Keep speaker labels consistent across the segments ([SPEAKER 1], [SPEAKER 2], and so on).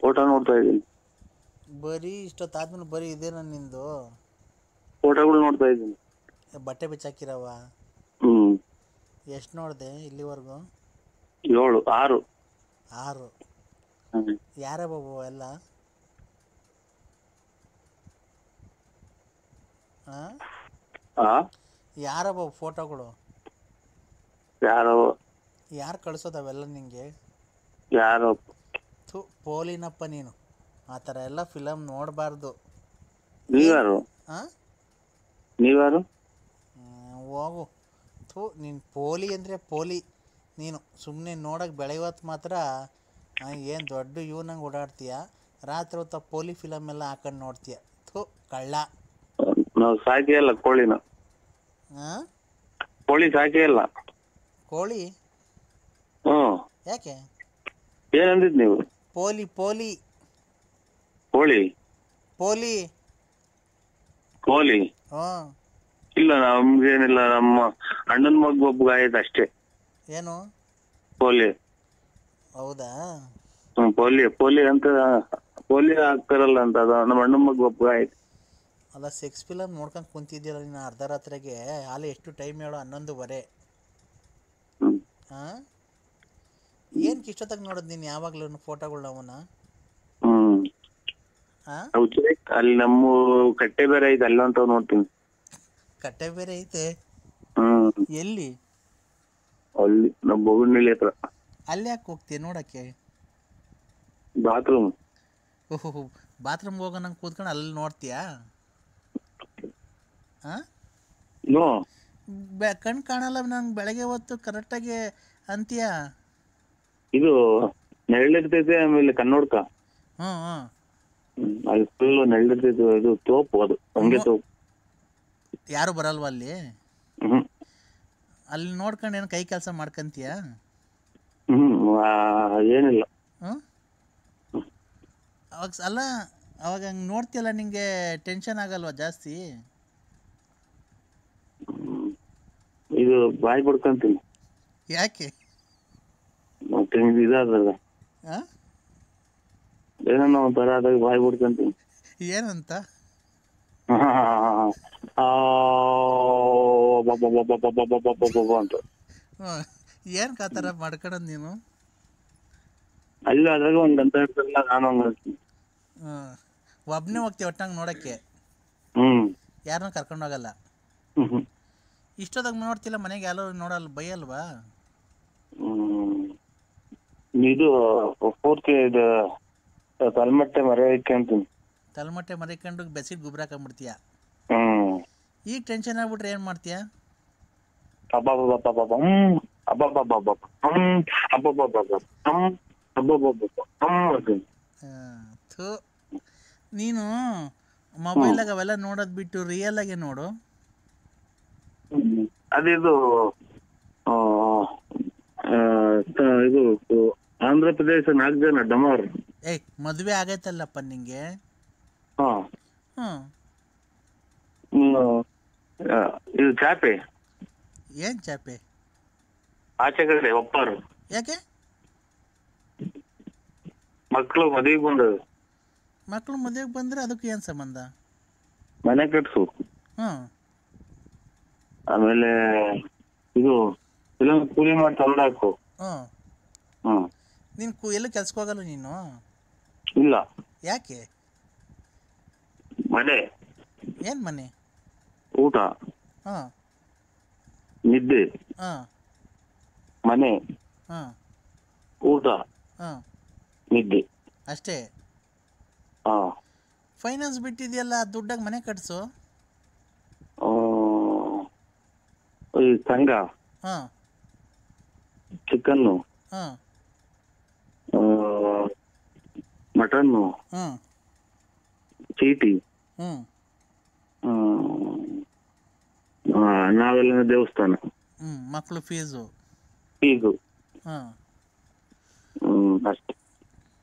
[SPEAKER 1] Photo ನೋಡ್ತಾ ಇದ್ದೀನಿ.
[SPEAKER 2] ಬರೀ ಇಷ್ಟೊತ್ತಾದ್ಮೇಲೆ ಬರೀ ಇದೇನ ನಿಂದು?
[SPEAKER 1] ಫೋಟೋಗಳು ನೋಡ್ತಾ ಇದ್ದೀನಿ.
[SPEAKER 2] ಬಟ್ಟೆ ಬಿಚ್ಚಾಕಿರವ?
[SPEAKER 1] ಹ್ಮ್.
[SPEAKER 2] ಎಷ್ಟು ನೋಡಿದೆ ಇಲ್ಲಿವರೆಗೂ?
[SPEAKER 1] ಏಳು ಆರು.
[SPEAKER 2] ಆರು.
[SPEAKER 1] ಹ್ಮ್.
[SPEAKER 2] ಯಾರ ಬಾಬು ಎಲ್ಲ? ಹಾ
[SPEAKER 1] ಆ?
[SPEAKER 2] ಯಾರ ಬಾಬು ಫೋಟೋಗಳು?
[SPEAKER 1] ಯಾರೋ.
[SPEAKER 2] ಯಾರು ಕಳ್ಸೋದು ಅವೆಲ್ಲ ನಿಂಗೆ?
[SPEAKER 1] ಯಾರೋ.
[SPEAKER 2] ಥು ಪೋಲಿನಪ್ಪ ನೀನು. ಆ ಥರ ಎಲ್ಲ ಫಿಲಮ್ ನೋಡಬಾರ್ದು.
[SPEAKER 1] ನೀವ್ಯಾರು
[SPEAKER 2] ಹಾಂ
[SPEAKER 1] ನೀವ್ಯಾರು
[SPEAKER 2] ಹೋಗು. ಥು ನೀನು ಪೋಲಿ ಅಂದರೆ ಪೋಲಿ. ನೀನು ಸುಮ್ಮನೆ ನೋಡೋಕೆ ಬೆಳೆಯೋತ್ತು ಮಾತ್ರ. ಏನು ದೊಡ್ಡ ಇವನಂಗೆ ಓಡಾಡ್ತೀಯ? ರಾತ್ರಿ ಹೊತ್ತ ಪೋಲಿ ಫಿಲಮ್ ಎಲ್ಲ ಹಾಕೊಂಡು ನೋಡ್ತೀಯ. ಥು ಕಳ್ಳ.
[SPEAKER 1] ನಾವು ಸಾಕೇ ಇಲ್ಲ ಕೋಳಿನ.
[SPEAKER 2] ಹಾಂ
[SPEAKER 1] ಕೋಳಿ ಸಾಕೇ ಇಲ್ಲ.
[SPEAKER 2] ಕೋಳಿ?
[SPEAKER 1] ಹ್ಮ್.
[SPEAKER 2] ಯಾಕೆ?
[SPEAKER 1] ಏನಂದಿದ್ ನೀವು?
[SPEAKER 2] ಪೋಲಿ ಪೋಲಿ.
[SPEAKER 1] ಕೋಳಿ
[SPEAKER 2] ಪೋಲಿ.
[SPEAKER 1] ಕೋಳಿ
[SPEAKER 2] ಹ್ಞೂ
[SPEAKER 1] ಇಲ್ಲ ನಮ್ಗೇನಿಲ್ಲ ನಮ್ಮ ಅಣ್ಣನ ಮಗ ಒಬ್ಬ ಆಯ್ತು ಅಷ್ಟೇ.
[SPEAKER 2] ಏನು?
[SPEAKER 1] ಪೋಲಿ.
[SPEAKER 2] ಹೌದಾ?
[SPEAKER 1] ಹ್ಮ್ ಪೋಲಿ ಪೋಲಿ ಅಂತ ಪೋಲಿ ಹಾಕ್ತಾರಲ್ಲ ಅಂತ ಅದು ನಮ್ಮ ಅಣ್ಣನ ಮಗ ಒಬ್ಬ ಆಯ್ತು
[SPEAKER 2] ಅಲ್ಲ ಸೆಕ್ಸ್ ಫಿಲಮ್ ನೋಡ್ಕೊಂಡು ಕುಂತಿದ್ಯಲ್ಲ ನೀನು ಅರ್ಧ ರಾತ್ರಿಗೆ ಅಲ್ಲಿ ಎಷ್ಟು ಟೈಮ್ ಹೇಳೋ ಹನ್ನೊಂದುವರೆ.
[SPEAKER 1] ಹ್ಮ್.
[SPEAKER 2] ಹಾಂ? ಏನಕ್ಕೆ ಇಷ್ಟೊತ್ತಾಗ ನೋಡೋದ್ ನೀನ್ ಯಾವಾಗ್ಲೂ ಫೋಟೋಗಳು
[SPEAKER 1] ಅವನ ಅಲ್ಲಿ ನಮ್ಮ ಕಟ್ಟೆ ಬೇರೆ ಐತೆ ಅಲ್ಲ ಅಂತ ನೋಡ್ತೀನಿ.
[SPEAKER 2] ಕಟ್ಟೆ ಬೇರೆ ಐತೆ. ಎಲ್ಲಿ?
[SPEAKER 1] ಅಲ್ಲಿ ನಮ್ಮ ಬೊಗಡ್ನಳ್ಳಿ ಹತ್ರ.
[SPEAKER 2] ಅಲ್ಲಿ ಯಾಕೆ ಹೋಗ್ತೀಯ ನೋಡಕ್ಕೆ?
[SPEAKER 1] ಬಾತ್ರೂಮ್.
[SPEAKER 2] ಓಹೋ ಬಾತ್ರೂಮ್ ಹೋಗೋ ನಂಗೆ ಕೂತ್ಕೊಂಡು ಅಲ್ಲಿ ನೋಡ್ತೀಯಾ? ಹಾಂ
[SPEAKER 1] ನೋ
[SPEAKER 2] ಬೆ ಕಣ್ಣು ಕಾಣಲ್ಲ ನಂಗೆ ಬೆಳಗ್ಗೆ ಹೊತ್ತು ಕರೆಕ್ಟಾಗಿ ಅಂತೀಯ?
[SPEAKER 1] ಇದು ನೆರಳಿರ್ತೈತೆ ಆಮೇಲೆ ಕನ್ನೋಡ್ಕ.
[SPEAKER 2] ಹ್ಞೂ
[SPEAKER 1] ಹ್ಮ್. ಅಲ್ಲಿ ಫುಲ್ ನೆರಳಿರ್ತೈತೆ ಇದು ತೋಪು ಅದು ಹಂಗೆ ತೋಪು.
[SPEAKER 2] ಯಾರು ಬರಲ್ವಾ ಅಲ್ಲಿ?
[SPEAKER 1] ಹ್ಮ್.
[SPEAKER 2] ಅಲ್ಲಿ ನೋಡ್ಕೊಂಡು ಏನು ಕೈ ಕೆಲಸ ಮಾಡ್ಕಂತೀಯ?
[SPEAKER 1] ಹ್ಮ್ ಆ, ಏನಿಲ್ಲ.
[SPEAKER 2] ಹ್ಮ್? ಅವಾಗ ಸ- ಅಲ್ಲ ಅವಾಗ ಹಂಗೆ ನೋಡ್ತಿಯಲ್ಲ ನಿಂಗೆ ಟೆನ್ಷನ್ ಆಗಲ್ವಾ ಜಾಸ್ತಿ?
[SPEAKER 1] ಹ್ಮ್. ಇದು ಬಾಯಿ ಬಿಡ್ಕೊಂತೀನಿ.
[SPEAKER 2] ಯಾಕೆ?
[SPEAKER 1] ಮತ್ತೆ ಇದಾದಾಗ
[SPEAKER 2] ಹಾಂ
[SPEAKER 1] ಏನೋ ಒಂಥರ ಆದಾಗ ಬಾಯಿ ಬಿಡ್ಕೊಂತೀನಿ
[SPEAKER 2] ಏನಂತ
[SPEAKER 1] ಅಂತ
[SPEAKER 2] ಹ್ಞೂ ಆ ಥರ ಮಾಡ್ಕೊಳೋದು ನೀನು
[SPEAKER 1] ಅಲ್ಲ ಅದ್ರಾಗ ಒಂದ್ ಗಂಟೆ ಇರ್ತಲ್ಲ ನಾನು ಹಂಗ ಹೇಳ್ತೀನಿ.
[SPEAKER 2] ಹ್ಞೂ ಒಬ್ಬನೇ ಹೋಗ್ತೀವಿ ಒಟ್ಟಂಗೆ ನೋಡೋಕ್ಕೆ
[SPEAKER 1] ಹ್ಮ್
[SPEAKER 2] ಯಾರನ್ನೂ ಕರ್ಕೊಂಡು ಹೋಗಲ್ಲ
[SPEAKER 1] ಹ್ಮ್ ಹ್ಮ್.
[SPEAKER 2] ಇಷ್ಟೊತ್ತಾಗ ನೋಡ್ತಿಲ್ಲ ಮನೆಗೆ ಯಾರು ನೋಡಲ್ಲ ಬೈಯಲ್ವಾ
[SPEAKER 1] ಇದು ಪೂರ್ತಿ ಇದು ತಲ್ಮಟ್ಟೆ ಮರೆಯಕ್ಕೆ ಅಂತೀನಿ
[SPEAKER 2] ತಲೆಮಟ್ಟೆ ಮರಿಕೊಂಡು ಬೆಸಿಟ್ ಗುಬ್ರ ಹಾಕೊಂಡ್ಬಿಡ್ತೀಯ
[SPEAKER 1] ಹ್ಮ್
[SPEAKER 2] ಈಗ ಟೆನ್ಷನ್ ಆಗ್ಬಿಟ್ರೆ ಏನು ಮಾಡ್ತೀಯ
[SPEAKER 1] ಅಬ್ಬಬ್ಬಬ್ಬಬ್ಬಬ್ಬ. ಹ್ಮ್ ಅಬ್ಬಬ್ಬಬ್ಬಬ್ಬ. ಹ್ಮ್ ಅಬ್ಬಬ್ಬಬ್ಬಬ್ಬ. ಹ್ಮ್ ಅಬ್ಬಬ್ಬಬ್ಬಬ್ಬ. ಹ್ಮ್ ಅಂತೀನಿ.
[SPEAKER 2] ಥೂ ನೀನು ಮೊಬೈಲ್ ಅವೆಲ್ಲ ನೋಡೋದು ಬಿಟ್ಟು ರಿಯಲ್ ಆಗಿ ನೋಡು
[SPEAKER 1] ಹ್ಮ್. ಅದಿದು ಆ, ಆ, ತ- ಇದು ಆಂಧ್ರ ಪ್ರದೇಶ ನಾಲ್ಕು ಜನ ಡಮರ್.
[SPEAKER 2] ಏಯ್ ಮದುವೆ ಆಗೈತಲ್ಲಪ್ಪ ನಿಂಗೆ?
[SPEAKER 1] ಹಾ. ಹ್ಮ್. ಆ, ಇದು ಚಾಪೆ.
[SPEAKER 2] ಏನ್ ಚಾಪೆ?
[SPEAKER 1] ಆಚೆ ಕಡೆ ಒಪ್ಪಾರು.
[SPEAKER 2] ಯಾಕೆ?
[SPEAKER 1] ಮಕ್ಕಳು ಮದುವೆಗೆ ಬಂದವು
[SPEAKER 2] ಮಕ್ಕಳು ಮದುವೆಗೆ ಬಂದ್ರೆ ಅದಕ್ಕೆ ಏನ್ ಸಂಬಂಧ?
[SPEAKER 1] ಮನೆ ಕಟ್ಸು.
[SPEAKER 2] ಹ್ಮ್.
[SPEAKER 1] ಆಮೇಲೆ ಇದು ಇದೊಂದು ಕೂಲಿ ಮಾಡಿ ತಂದಾಕು
[SPEAKER 2] ಹ್ಮ್.
[SPEAKER 1] ಹ್ಮ್.
[SPEAKER 2] ನೀನು ಕು ಎಲ್ಲೂ ಕೆಲ್ಸಕ್ಕೆ ಹೋಗಲ್ಲ ನೀನು?
[SPEAKER 1] ಇಲ್ಲ.
[SPEAKER 2] ಯಾಕೆ?
[SPEAKER 1] ಮನೆ.
[SPEAKER 2] ಏನ್ ಮನೆ?
[SPEAKER 1] ಊಟ.
[SPEAKER 2] ಹಾಂ.
[SPEAKER 1] ನಿದ್ದೆ.
[SPEAKER 2] ಹಾಂ.
[SPEAKER 1] ಮನೆ.
[SPEAKER 2] ಹಾಂ.
[SPEAKER 1] ಊಟ.
[SPEAKER 2] ಹಾಂ.
[SPEAKER 1] ನಿದ್ದೆ.
[SPEAKER 2] ಅಷ್ಟೇ?
[SPEAKER 1] ಹಾ.
[SPEAKER 2] ಫೈನಾನ್ಸ್ ಬಿಟ್ಟಿದೆಯಲ್ಲ ದುಡ್ಡಾಗಿ ಮನೆ ಕಟ್ಸು.
[SPEAKER 1] ಆ, ಈ ಸಂಘ.
[SPEAKER 2] ಹಾಂ.
[SPEAKER 1] ಚಿಕನ್ನು
[SPEAKER 2] ಹಾಂ.
[SPEAKER 1] ಮಟನ್ನು
[SPEAKER 2] ಹ್ಞೂ
[SPEAKER 1] ಚೀಟಿ ಹ್ಮ್. ಆ, ನಾವೆಲ್ಲ ದೇವಸ್ಥಾನ.
[SPEAKER 2] ಹ್ಮ್ ಮಕ್ಕಳು ಫೀಸು.
[SPEAKER 1] ಫೀಸು.
[SPEAKER 2] ಹಾಂ
[SPEAKER 1] ಅಷ್ಟೇ.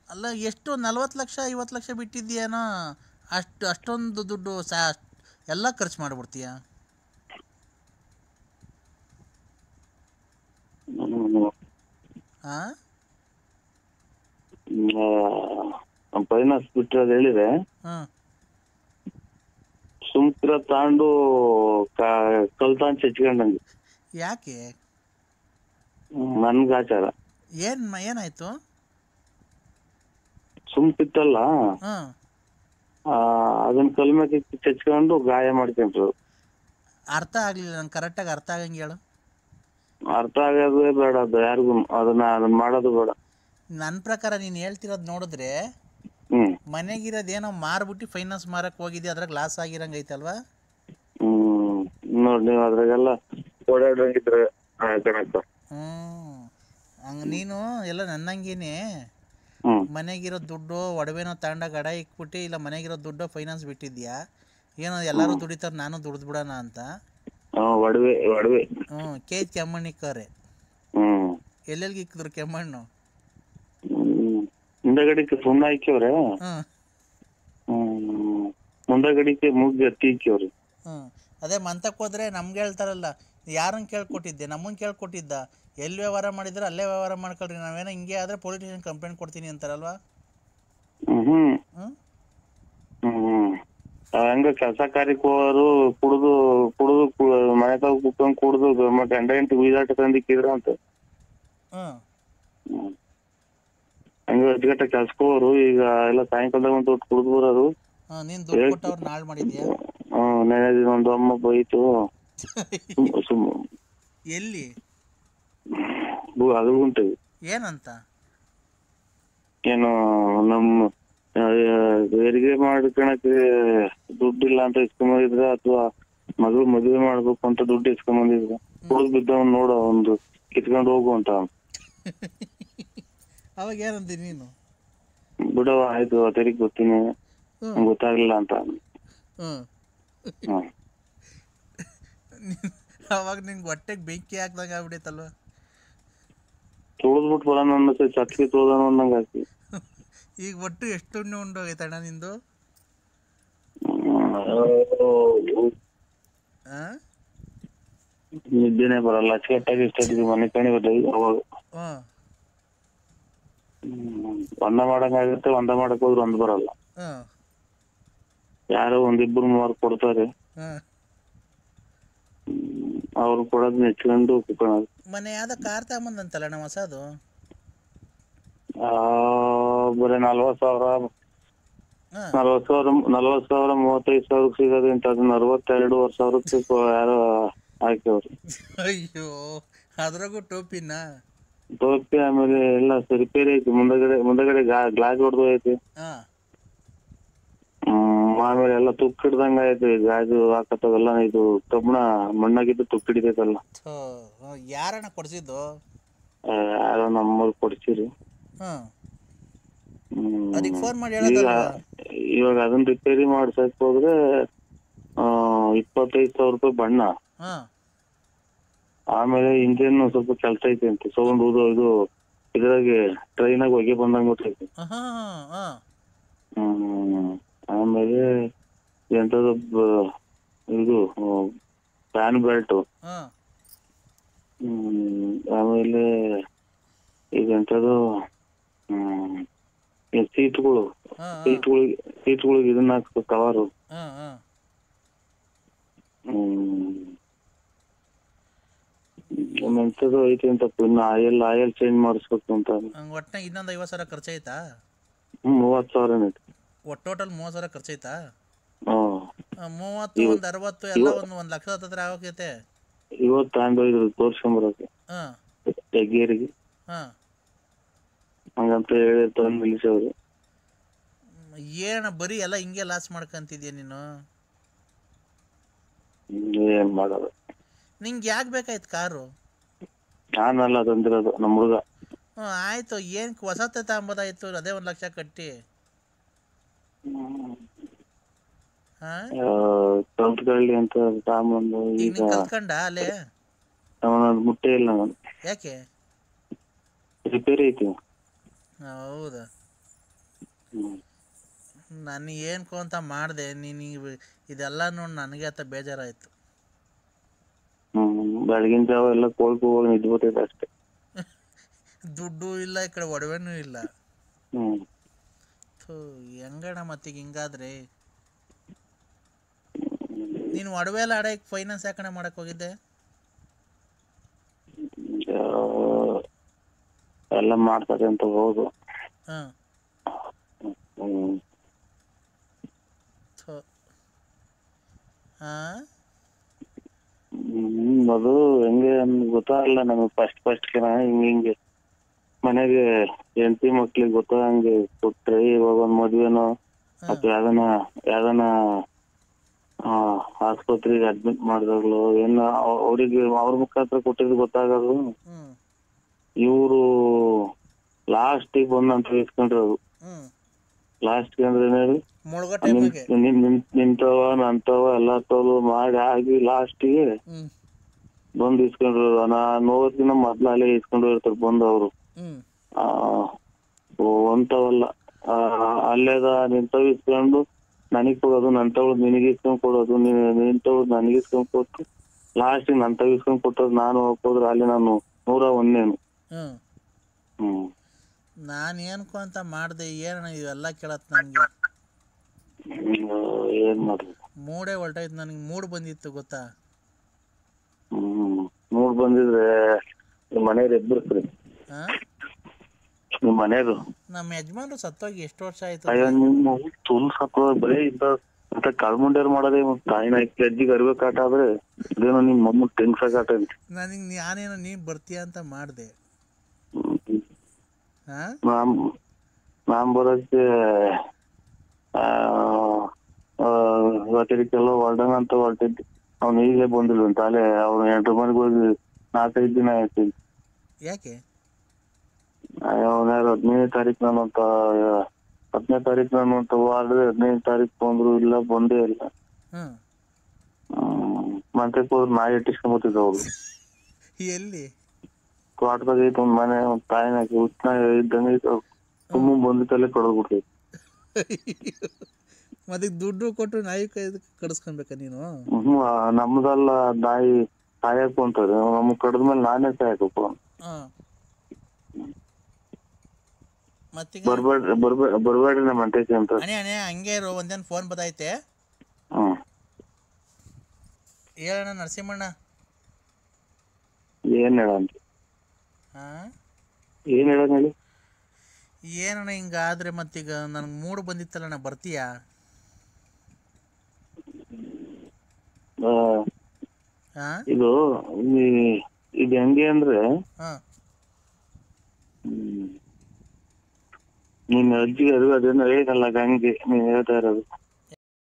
[SPEAKER 2] ಅಲ್ಲ ಎಷ್ಟು ನಲ್ವತ್ತು ಲಕ್ಷ ಐವತ್ತು ಲಕ್ಷ ಬಿಟ್ಟಿದ್ಯೇನೋ ಅಷ್ಟು ಅಷ್ಟೊಂದು ದುಡ್ಡು ಸಾ ಎಲ್ಲ ಖರ್ಚು ಮಾಡಿಬಿಡ್ತೀಯ?
[SPEAKER 1] ಹ್ಮ್.
[SPEAKER 2] ಹಾಂ
[SPEAKER 1] ಆ, ಫೈನಾನ್ಸ್ ಬಿಟ್ಟಿರೋದು ಹೇಳಿದೆ. ಸುಮ್ಕಿರ ತಾಂಡು ಕಲ್ತಾನ್ ಚಚ್ಕೊಂಡಂಗೆ
[SPEAKER 2] ಯಾಕೆ?
[SPEAKER 1] ನನ್ಗ ಆಚಾರ.
[SPEAKER 2] ಏನ್ ಏನಾಯ್ತು?
[SPEAKER 1] ಸುಮ್ಕಿತ್ತಲ್ಲ? ಅದನ್ನ ಕಲ್ಮೇಲೆ ಚಚ್ಕೊಂಡು ಗಾಯ ಮಾಡ್ಕೊಂಡ್ರು.
[SPEAKER 2] ಅರ್ಥ ಆಗಲಿಲ್ಲ ನಂಗೆ ಕರೆಕ್ಟಾಗಿ ಅರ್ಥ ಆಗಂಗೆ ಹೇಳು.
[SPEAKER 1] ಅರ್ಥ ಆಗೋದೇ ಬೇಡ ಅದು ಯಾರಿಗೂ ಅದನ್ನ ಅದನ್ನ ಮಾಡೋದು ಬೇಡ.
[SPEAKER 2] ನನ್ನ ಪ್ರಕಾರ ನೀನು ಹೇಳ್ತಿರೋದು ನೋಡಿದ್ರೆ ಮನೆಗಿರೋದೇನೋ ಮಾರ್ಬಿಟ್ಟು ಫೈನಾನ್ಸ್ ಮಾರಕ್ ಹೋಗಿದ್ಯಾ? ಅದ್ರಾಗ ಲಾಸ್ ಆಗಿರಂಗ ಐತಲ್ವಾ?
[SPEAKER 1] ಹ್ಮ್. ನೋಡಿ ನೀವು ಅದ್ರಾಗೆಲ್ಲ ಕಣಕ್ಕ
[SPEAKER 2] ಹ್ಮ್. ಹಂಗೆ ನೀನು ಎಲ್ಲ ನನ್ನಂಗೇನೆ. ಮನೆಗಿರೋ ದುಡ್ಡು ಒಡವೆನೋ ತಗೊಂಡ ಗಡ ಇಕ್ಬಿಟ್ಟು ಇಲ್ಲ ಮನೆಗಿರೋ ದುಡ್ಡು ಫೈನಾನ್ಸ್ ಬಿಟ್ಟಿದ್ಯಾ? ಏನೋ ಎಲ್ಲರೂ ದುಡಿತಾರ ನಾನು ದುಡ್ದು ಬಿಡೋಣ ಅಂತ.
[SPEAKER 1] ಒಡವೆ ಒಡವೆ.
[SPEAKER 2] ಹ್ಮ್ ಕೇಜ್ ಕೆಮ್ಮಣ್ಣಿಕ್ಕವ್ರೆ.
[SPEAKER 1] ಹ್ಮ್.
[SPEAKER 2] ಎಲ್ಲೆಲ್ಗೆ ಇಕ್ಕಿದ್ರು ಕೆಮ್ಮಣ್ಣು?
[SPEAKER 1] ಮುಂದಗಡಿಕೆ ಸುಣ್ಣ ಹಾಕ್ಯವ್ರೆ ಹ್ಮ್ ಮುಂದಗಡಿಕೆ ಮೂಗ್ ಹತ್ತಿ ಹಾಕ್ಯವ್ರಿ
[SPEAKER 2] ಹ್ಞೂ ಅದೇ ಮಂತಕ್ಕೆ ಹೋದ್ರೆ ನಮ್ಗೆ ಹೇಳ್ತಾರಲ್ಲ ಯಾರನ್ನ ಕೇಳ್ಕೊಟ್ಟಿದ್ದೆ ನಮ್ಮನ್ನ ಕೇಳ್ಕೊಟ್ಟಿದ್ದ ಎಲ್ಲಿ ವ್ಯವಹಾರ ಮಾಡಿದ್ರೆ ಅಲ್ಲೇ ವ್ಯವಹಾರ ಮಾಡ್ಕೊಳ್ರಿ ನಾವೇನೋ ಹಿಂಗೆ ಆದ್ರೆ ಪೊಲೀಸ್ ಸ್ಟೇಷನ್ ಕಂಪ್ಲೇಂಟ್ ಕೊಡ್ತೀನಿ ಅಂತಾರಲ್ವಾ?
[SPEAKER 1] ಹ್ಮ್ ಹ್ಮ್. ಹ್ಮ್. ಹಂಗ ಕೆಲಸ ಕಾರ್ಯಕ್ಕೆ ಹೋಗೋರು ಕುಡ್ದು ಕುಡ್ದು ಕು- ಮನೆ ತಾವ್ ಕುತ್ಕೊಂಡ್ ಕುಡ್ದು ಮ- ಗಂಡ ಹೆಂಡತಿ ಉಯ್ದಾಟ ತಂದಿಕ್ಕಿದ್ರ ಅಂತ. ಹ್ಮ್. ಹಂಗ ಅಜ್ಗಟ್ಟ ಕೆಲ್ಸಕ್ಕೆ ಹೋಗೋರು ಈಗ ಎಲ್ಲ ಸಾಯಂಕಾಲದಾಗ ಒಂದ್ ಹೊತ್ತು ಕುಡ್ದು ಬರೋರು.
[SPEAKER 2] ಹಾ ನೀನು ದುಡ್ಡು ಕೊಟ್ಟವ್ರನ್ನ ಹಾಳು ಮಾಡಿದ್ಯಾ?
[SPEAKER 1] ಹ್ಮ್ ನೆನೆ ದಿನ ಒಂದು ಅಮ್ಮ ಬೈತು. ಸುಮ್ ಸುಮ್.
[SPEAKER 2] ಎಲ್ಲಿ?
[SPEAKER 1] ಬು- ಅದು ಉಂಟು.
[SPEAKER 2] ಏನಂತ?
[SPEAKER 1] ಏನು ನಮ್ಮ ಆ, ಹೆರಿಗೆ ಮಾಡ್ಕೊಳಕ್ಕೆ ದುಡ್ಡಿಲ್ಲ ಅಂತ ಇಸ್ಕೊಂಬಂದಿದ್ರ ಅಥವಾ ಮಗಳು ಮದುವೆ ಮಾಡ್ಬೇಕು ಅಂತ ದುಡ್ಡು ಇಸ್ಕೊಂಬಂದಿದ್ರ ಹುಡುಗ ಬಿದ್ದವನ್ ನೋಡ ಒಂದು ಕಿತ್ಕೊಂಡು ಹೋಗು ಅಂತ.
[SPEAKER 2] ಅವಾಗ ಏನಂತಿ ನೀನು?
[SPEAKER 1] ಬಿಡವ ಆಯ್ತು ಅದರಿಗೆ ಗೊತ್ತೀನಿ. ಗೊತ್ತಾಗ್ಲಿಲ್ಲ ಅಂತ. ಹ್ಮ್.
[SPEAKER 2] ಅವಾಗ ನಿಂಗೆ ಹೊಟ್ಟೆಗೆ ಬೆಂಕಿ ಹಾಕ್ದಂಗ ಆಗ್ಬಿಡೈತಲ್ವ
[SPEAKER 1] ತುಳಿದ್ಬಿಟ್ಟು ಬರೋಣ ಅನ್ನತ್ತೆ ಚಟ್ಲಿ ತುಳ್ದಾನ ಅನ್ನಂಗ ಆಕಿ.
[SPEAKER 2] ಈಗ ಒಟ್ಟು ಎಷ್ಟು ಉಣ್ಣೆ ಉಂಡೋಗೈತಣ್ಣ ನಿಂದು? ಹಾಂ
[SPEAKER 1] ನಿದ್ದೆನೆ ಬರಲ್ಲ ಅಚ್ಚುಕಟ್ಟಾಗಿ ಇಷ್ಟ ಮನೆ ಕಣಿ ಬರ್ತದೆ ಅವಾಗ.
[SPEAKER 2] ಹ್ಞೂ.
[SPEAKER 1] ಒಂದ ಮಾಡಂಗಾಗುತ್ತೆ ಒಂದ ಮಾಡಕ್ ಹೋದ್ರೆ ಒಂದ್ ಬರಲ್ಲ. ಯಾರೋ ಒಂದಿಬ್ರು ಮೂವರು ಕೊಡ್ತಾರೆ. ಅವ್ರು ಕೊಡೋದ್ ನೆಚ್ಕೊಂಡು ಕುತ್ಕೊಳ್ಳೋದು
[SPEAKER 2] ಮೊನ್ನೆ ಯಾವ್ದೋ? ಕಾರ್ ತಗೊಂಬಂದಂತಲ್ಲ ಹೊಸದು?
[SPEAKER 1] ಆ ಬರೀ ನಲ್ವತ್ ಸಾವಿರ.
[SPEAKER 2] ಹಾಂ.
[SPEAKER 1] ನಲ್ವತ್ ಸಾವಿರ ನಲ್ವತ್ ಸಾವಿರ ಮೂವತ್ತೈದು ಸಾವಿರಕ್ಕೆ ಸಿಗೋದು ಸಾವಿರಕ್ಕೆ ಕೊ- ಯಾರೋ ಹಾಕಿವ್ರಿ
[SPEAKER 2] ಅಯ್ಯೋ ಅದ್ರಾಗೂ ಟೋಪಿನ?
[SPEAKER 1] ಟೋಪಿ ಆಮೇಲೆ ಎಲ್ಲ ರಿಪೇರಿ ಐತಿ. ಮುಂದಗಡೆ ಮುಂದಗಡೆ ಗ್ಲಾಸ್ ಹೊಡೆದು ಐತಿ.
[SPEAKER 2] ಹಾಂ.
[SPEAKER 1] ಹ್ಮ್ ಆಮೇಲೆ ಎಲ್ಲ ತುಕ್ ಹಿಡ್ದಂಗ ಐತಿ ಗಾಜು ಹಾಕತ್ತವೆಲ್ಲ ಇದು ಕಬ್ಬಣ ಮಣ್ಣಾಗಿದ್ದು ತುಕ್ಕು ಹಿಡಿತೈತಲ್ಲ
[SPEAKER 2] ಥೋ ಯಾರಣ್ಣ ಕೊಡ್ಸಿದ್ದು?
[SPEAKER 1] ಆ, ಯಾರೋ ನಮ್ಮವ್ರು ಕೊಡ್ಸಿರಿ.
[SPEAKER 2] ಹಾಂ
[SPEAKER 1] ಹ್ಮ್.
[SPEAKER 2] ಅದಕ್ಕೆ ಫೋನ್ ಮಾಡಿ
[SPEAKER 1] ಈಗ ಇವಾಗ ಅದನ್ನ ರಿಪೇರಿ ಮಾಡ್ಸಕ್ ಹೋದ್ರೆ ಆ ಇಪ್ಪತ್ತೈದು ಸಾವಿರ ರೂಪಾಯಿ ಬಣ್ಣ. ಆಮೇಲೆ ಇಂಜಿನ್ ಸ್ವಲ್ಪ ಕೆಲಸ ಐತೆ ಅಂತ ಸೌಂಡ್ ಇದು ಇದು ಇದ್ರಾಗೆ ಟ್ರೈನಾಗ ಹೊಗೆ ಬಂದಂಗ ಗೊತ್ತೈತೆ. ಹ್ಮ್ ಆಮೇಲೆ ಎಂತದ ಇದು ಫ್ಯಾನ್ ಬೆಲ್ಟ್ ಹ್ಮ್ ಆಮೇಲೆ ಈಗ ಎಂತದ ಹ್ಮ್ ಸೀಟ್ಗಳು ಸೀಟ್ಗಳಿಗೆ ಸೀಟ್ಗಳಿಗೆ ಇದನ್ನ ಹಾಕ್ಬೇಕು ಕವರು. ಹ್ಮ್. ಎಂತದು ಐತಿ ಅಂತ ಇನ್ನ ಆಯಿಲ್ ಆಯಿಲ್ ಚೇಂಜ್ ಮಾಡಿಸ್ಬೇಕು ಅಂತ.
[SPEAKER 2] ಹಂಗೆ ಒಟ್ಟಿನಾಗ ಇನ್ನೊಂದು ಐವತ್ತು ಸಾವಿರ ಖರ್ಚಾಯ್ತಾ?
[SPEAKER 1] ಹ್ಮ್ ಮೂವತ್ ಸಾವಿರ ಐತಿ.
[SPEAKER 2] ಒಟ್ಟು ಟೋಟಲ್ ಮೂವತ್ತು ಸಾವಿರ ಖರ್ಚಾಯ್ತಾ? ಮೂವತ್ತು ಒಂದು ಅರವತ್ತು ಎಲ್ಲ ಒಂದು ಒಂದು ಲಕ್ಷ ಹತ್ತತ್ರ ಆಗೋಕೈತೆ
[SPEAKER 1] ಇವತ್ತು ತಗೊಂಡೋಗಿದ್ರು ತೋರ್ಸ್ಕೊಂಬರಕ್ಕೆ
[SPEAKER 2] ಹಾಂ.
[SPEAKER 1] ಹೆಗ್ಗೇರಿಗೆ
[SPEAKER 2] ಹಾಂ.
[SPEAKER 1] ಹಂಗಂತ ಹೇಳಿ ತಂದು ನಿಲ್ಲಿಸವ್ರು
[SPEAKER 2] ಏನ ಬರೀ ಎಲ್ಲ ಹಿಂಗೆ ಲಾಸ್ ಮಾಡ್ಕೊಂತಿದ್ಯಾ ನೀನು?
[SPEAKER 1] ಏನ್ ಮಾಡೋದು.
[SPEAKER 2] ನಿಂಗೆ ಯಾಕೆ ಬೇಕಾಯ್ತು ಕಾರು?
[SPEAKER 1] ನಾನಲ್ಲ ತಂದಿರೋದು ನಮ್ಮ ಹುಡುಗ.
[SPEAKER 2] ಹ್ಞೂ ಆಯಿತು. ಏನು ಹೊಸತೆ ತಗೊಂಬೋದಾಯ್ತು ಅದೇ ಒಂದು ಲಕ್ಷ ಕಟ್ಟಿ. ಹಾಂ?
[SPEAKER 1] ಕಲ್ತ್ಕೊಳ್ಳಿ ಅಂತ ತಗೊಂಬಂದು
[SPEAKER 2] ಈಗ
[SPEAKER 1] ಈಗ
[SPEAKER 2] ನೀನು ಕಲ್ತ್ಕೊಂಡ ಅಲ್ಲೇ?
[SPEAKER 1] ಅವನದು ಮುಟ್ಟೆ ಇಲ್ಲ ನಾನು.
[SPEAKER 2] ಯಾಕೆ?
[SPEAKER 1] ರಿಪೇರಿ ಐತಿ.
[SPEAKER 2] ಹೌದಾ?
[SPEAKER 1] ಹ್ಮ್.
[SPEAKER 2] ನಾನು ಅಂತ ಮಾಡಿದೆ. ನೀನು ಇದೆಲ್ಲ ನೋಡಿ ನನಗೆ ಆತ ಬೇಜಾರಾಯಿತು.
[SPEAKER 1] ಬೆಳಗಿನ ಜಾವ ಎಲ್ಲ ಕೋಲ್ ಹೋಗಿ ನಿದ್ಬಿಟ್ಟೈತೆ ಅಷ್ಟೇ.
[SPEAKER 2] ದುಡ್ಡು ಇಲ್ಲ ಈ ಕಡೆ ಒಡವೆನು ಇಲ್ಲ.
[SPEAKER 1] ಹ್ಮ್.
[SPEAKER 2] ಥು ಹೆಂಗಣ್ಣ ಮತ್ತೀಗ ಹಿಂಗಾದ್ರೆ? ನೀನು ಒಡವೆ ಎಲ್ಲ ಆಡಕ್ಕೆ ಫೈನಾನ್ಸ್ ಯಾಕಣ ಮಾಡಕ್ ಹೋಗಿದ್ದೆ?
[SPEAKER 1] ಆ, ಎಲ್ಲ ಮಾಡ್ತಾರೆ ಅಂತ ಹೌದು
[SPEAKER 2] ಹಾಂ.
[SPEAKER 1] ಹ್ಮ್.
[SPEAKER 2] ಥು. ಹಾಂ
[SPEAKER 1] ಹ್ಮ್ ಅದು ಹೆಂಗೆ ಅಂತ ಗೊತ್ತಾಗಲ್ಲ ನಮಗೆ ಫಸ್ಟ್ ಫಸ್ಟ್ ಹಿಂಗ ಹಿಂಗೆ ಮನೆಗೆ ಹೆಂಡತಿ ಮಕ್ಳಿಗೆ ಗೊತ್ತಾಗಂಗೆ ಕೊಟ್ರೆ ಇವಾಗ ಒಂದ್ ಮದ್ವೆನೋ ಅಥವಾ ಯಾವ್ದನ ಯಾವ್ದನ ಆ, ಆಸ್ಪತ್ರೆಗೆ ಅಡ್ಮಿಟ್ ಮಾಡಿದಾಗ್ಲು ಏನ ಅವ್- ಅವ್ರಿಗೆ ಅವ್ರ ಮುಖಾಂತರ ಕೊಟ್ಟಿದ್ದು ಗೊತ್ತಾಗೋದು. ಇವರು ಲಾಸ್ಟಿಗೆ ಬಂದಂತ ಇಸ್ಕೊಂಡಿರೋದು
[SPEAKER 2] ಹ್ಞೂ
[SPEAKER 1] ಲಾಸ್ಟ್ ಅಂದ್ರೆ
[SPEAKER 2] ಮುಳುಗೋ ಟೈಮಿಗೆ
[SPEAKER 1] ನಿಂತವ ನಂತವ ಎಲ್ಲಾ ತೋಲು ಮಾಡಿ ಆಗಿ ಲಾಸ್ಟಿಗೆ
[SPEAKER 2] ಗೆ
[SPEAKER 1] ಬಂದು ಇಸ್ಕೊಂಡ್ರು ನಾ ನೋವತ್ತಿನ ಮೊದ್ಲ ಅಲ್ಲೇ ಇಸ್ಕೊಂಡು ಇರ್ತಾರೆ ಬಂದು ಅವರು ಅಂತವಲ್ಲ. ಆ, ಅಲ್ಲೇದ ನಿಂತವ್ ಇಸ್ಕೊಂಡು ನನಗ್ ಕೊಡೋದು ನಂತವ್ಳು ನಿನಗೆ ಇಸ್ಕೊಂಡ್ ಕೊಡೋದು ನಿಂತವ್ ನನಗೆ ಇಸ್ಕೊಂಡ್ ಕೊಟ್ಟು ಲಾಸ್ಟ್ ನಂತವ್ ಇಸ್ಕೊಂಡ್ ಕೊಟ್ಟದ್ ನಾನು ಹೋಗೋದ್ರ ಅಲ್ಲಿ ನಾನು ನೂರ ಒಂದೇನು. ಹ್ಮ್.
[SPEAKER 2] ನಾನು ಏನಕ್ಕೂ ಅಂತ ಮಾಡಿದೆ ಏನಣ್ಣ ಇವೆಲ್ಲ ಕೇಳತ್ ನನಗೆ.
[SPEAKER 1] ಏನ್ ಮಾಡ್ಲಿ
[SPEAKER 2] ಮೂಡೇ ಹೊಲ್ಟಾಯ್ತು ನನಗೆ ಮೂಡ್ ಬಂದಿತ್ತು ಗೊತ್ತಾ?
[SPEAKER 1] ಹ್ಮ್ ನೋಡ್ ಬಂದಿದ್ರೆ ನಿಮ್ ಮನೆಯವ್ರು ಎಬ್ಬರ್ಸ್ರಿ
[SPEAKER 2] ಹಾ
[SPEAKER 1] ನಿಮ್ ಮನೆಯವ್ರು?
[SPEAKER 2] ನಮ್ಮ ಯಜಮಾನ್ರು ಸತ್ತೋಗಿ ಎಷ್ಟು ವರ್ಷ ಆಯ್ತು
[SPEAKER 1] ಅಯ್ಯೋ ನಿಮ್ಮ ತುಲ್ ಬರೇ ಇಂತ ಅಂತ ಕಳ್ಮುಂಡ್ಯಾರ ಮಾಡೋದೇ ಮತ್ತ್ ತಾಯಿನ ಅಜ್ಜಿಗೆ ಅರಿವೆ ಕಾಟ ಆದ್ರೆ ಇದೇನೋ ನಿಮ್ ಮಮ್ಮ ಟೆನ್ಸ ಕಾಟ ಅಂತ
[SPEAKER 2] ನನಗೆ ನಾನೇನೋ ನೀನ್ ಬರ್ತೀಯ ಅಂತ ಮಾಡಿದೆ. ಹಾಂ?
[SPEAKER 1] ನಾನ್ ನಾನ್ ಬರೋಕ್ಕೆ ಇವತ್ತಿಗೆಲ್ಲ ಹೊರಡಂಗ ಅಂತ ಹೊರಟಿದ್ದೆ. ಅವ್ನು ಈಗಲೇ ಬಂದಿಲ್ಲ ಅಲ್ಲೇ ಅವ್ನು ಎಂಟು ಮನೆಗೆ ಹೋಗಿ ನಾಲ್ಕೈದು ದಿನ ಆಯ್ತು.
[SPEAKER 2] ಯಾಕೆ?
[SPEAKER 1] ಅವನ ಹದಿನೈದು ತಾರೀಕು ನಾನು ಅಂತ ಹದಿನೈದು ತಾರೀಕು ನಾನು ಅಂತ ವಾರ್ಡ್ ಹದಿನೈದು ತಾರೀಕು ಬಂದ್ರು ಇಲ್ಲ ಬಂದೇ ಇಲ್ಲ. ಹ್ಮ್ ಮತ್ತೆ ಹೋದ್ರು ನಾಯಿ ಇಟ್ಟಿಸ್ಕೊಂಬತ್ತಿದ್ದ ಅವ್ರು.
[SPEAKER 2] ಎಲ್ಲಿ?
[SPEAKER 1] ಒಂದ್ ಮನೆ ಒಂದ್ ತಾಯಿನ ಉತ್ನಾಗ ಇದ್ದಂಗೆ ತುಂಬ ಬಂದಿತ್ತಲ್ಲೇ ಕಡ್ದ್ಬಿಟ್ಟೈತೆ
[SPEAKER 2] ಮತ್ತೆ ದುಡ್ಡು ಕೊಟ್ಟು ನಾಯಿ ಕಡಿಸ್ಕೊಬೇಕ ನೀನು?
[SPEAKER 1] ನಮ್ದಲ್ಲ ನಾಯಿ ಸಾಯಕ್ ಅಂತಾರೆ. ನಮ್ಗೆ ಕಡದ್ಮೇಲೆ ನಾನೇ ಸಾಯಕಪ್ಪ. ಬರ್ಬೇಡ್ರಿ ಬರ್ಬೇ ಬರ್ಬೇಡ್ರಿ ನಮ್ಮ ಅಂಟೈತಿ ಅಂತ.
[SPEAKER 2] ಅಣೆ ಅಣೆ ಹಂಗೆ ಇರು ಒಂದೇನು ಫೋನ್
[SPEAKER 1] ಬದೈತೆ.
[SPEAKER 2] ಹೇಳಣ್ಣ ನರಸಿಂಹಣ್ಣ.
[SPEAKER 1] ಏನ್ ಹೇಳಂತ
[SPEAKER 2] ಹಾಂ
[SPEAKER 1] ಏನು ಹೇಳಂಗ ಹೇಳಿ
[SPEAKER 2] ಏನಣ್ಣ ಹಿಂಗಾದ್ರೆ ಮತ್ತೀಗ ನನಗೆ ಮೂಡ್ ಬಂದಿತ್ತಲ್ಲಣ್ಣ ಬರ್ತೀಯಾ
[SPEAKER 1] ಆ,
[SPEAKER 2] ಹಾಂ
[SPEAKER 1] ಇದು ಈ- ಇದು ಹೆಂಗೆ ಅಂದ್ರೆ
[SPEAKER 2] ಹಾಂ
[SPEAKER 1] ಹ್ಮ್, ನಿನ್ ಅಜ್ಜಿಗೆ ಅದು ಅದೇನೋ ಏನಲ್ಲ ಹಂಗೆ ನೀನ್ ಹೇಳ್ತಾ ಇರೋದು